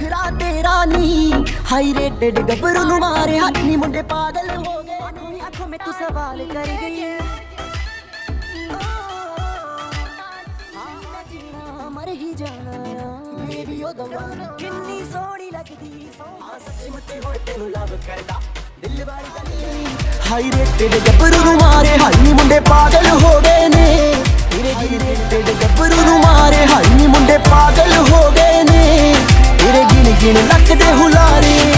ਵੱਖਰਾ ਤੇਰਾ ਨਹੀਂ ਹਾਈ ਰੇਟਡ ਗੱਭਰੂ ਨੂੰ ਮਾਰਿਆ ਨੀ ਮੁੰਡੇ ਪਾਗਲ ਹੋ ਗਏ। ਆਪਣੀ ਅੱਖੋਂ ਮੇ ਤੂੰ ਸਵਾਲ ਕਰ ਗਈ ਹਾਈ ਰੇਟਡ ਗੱਭਰੂ ਨੂੰ ਮਾਰੇ ਹਾਈ ਮੁੰਡੇ ਪਾਗਲ ਹੋ ਗਏ। ਹਾਈ ਨੀ ਹੁਲਾਰੇ।